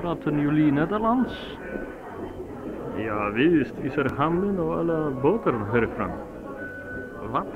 Praten jullie Nederlands? Ja, wist, is er handen of alle boter herfran? Wat?